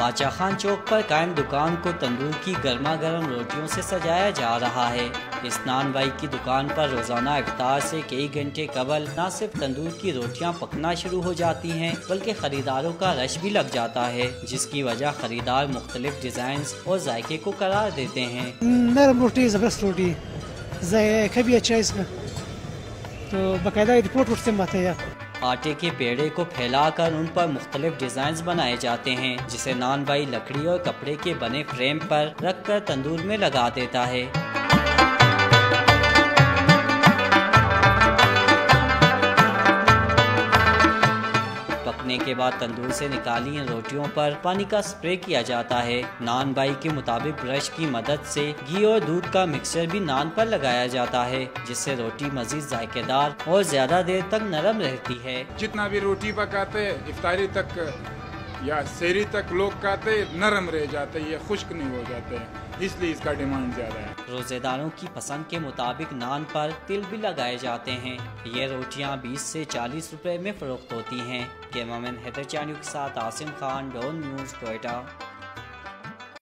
باچا خان چوک پر قائم دکان کو تندور کی گرما گرم روٹیوں سے سجایا جا رہا ہے۔ اس نان بائی کی دکان پر روزانہ افطار سے کئی گھنٹے قبل نہ صرف تندور کی روٹیاں پکنا شروع ہو جاتی ہیں، بلکہ خریداروں کا رش بھی لگ جاتا ہے، جس کی وجہ خریدار مختلف ڈیزائنز اور ذائقے کو قرار دیتے ہیں۔ نرم روٹی، زبردست روٹی کبھی اچھا اس کا تو باقاعدہ رپورٹ اٹھتے ہیں آٹے کے پیڑے کو پھیلا کر ان پر مختلف ڈیزائنز بنائے جاتے ہیں، جسے نان بائی لکڑی اور کپڑے کے بنے فریم پر رکھ کر تندور میں لگا دیتا ہے۔ پکنے کے بعد تندور سے نکالی ان روٹیوں پر پانی کا سپرے کیا جاتا ہے۔ نان بائی کے مطابق برش کی مدد سے گھی اور دودھ کا مکسچر بھی نان پر لگایا جاتا ہے، جس سے روٹی مزید ذائقے دار اور زیادہ دیر تک نرم رہتی ہے۔ جتنا بھی روٹی پکاتے افطاری تک یا سیری تک لوگ کھاتے نرم رہ جاتے یہ خشک نہیں ہو جاتے اس لیے اس کا ڈیمانڈ زیادہ ہے۔ روزے داروں کی پسند کے مطابق نان پر تل بھی لگائے جاتے ہیں۔ یہ روٹیاں بیس سے چالیس روپے میں فروخت ہوتی ہیں۔ کیمرمین حیدر چانیو کے ساتھ آسم خان ڈون نیوز کوئٹہ